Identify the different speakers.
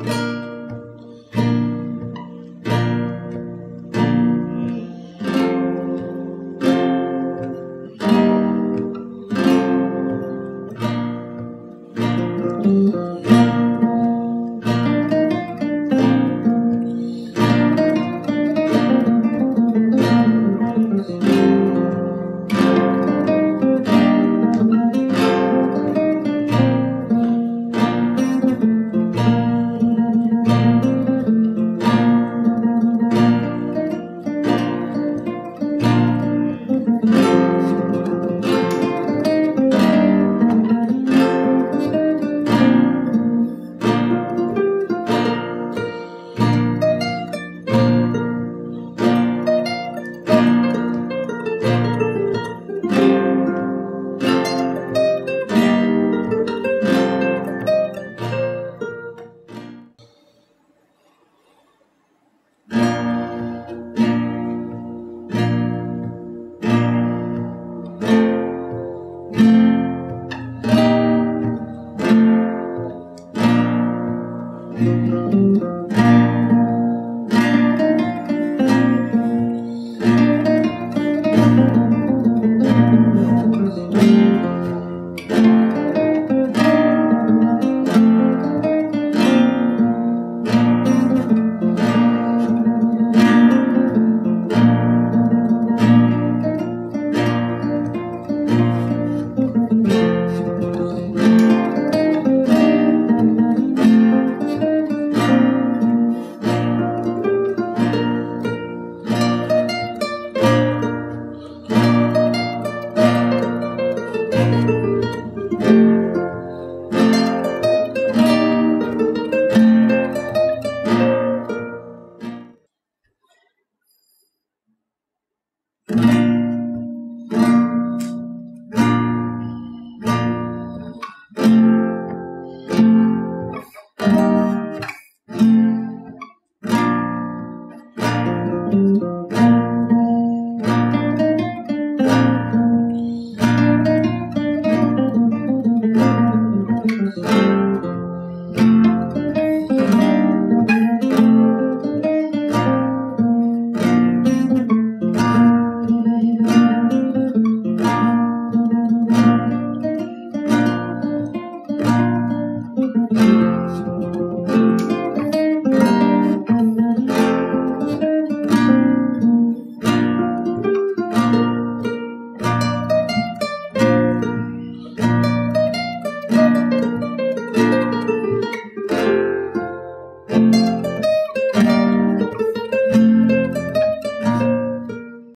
Speaker 1: Thank you. Thank you. うん